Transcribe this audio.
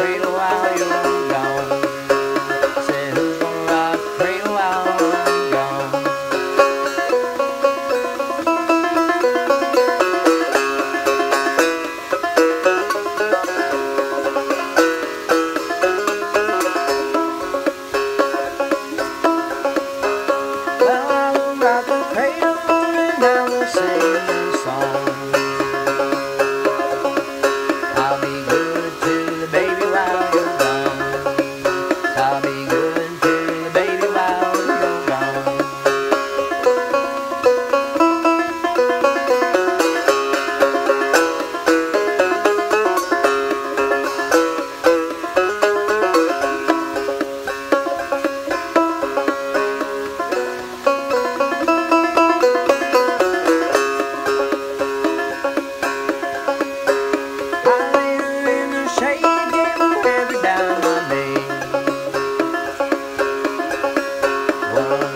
Wait a while, Bye.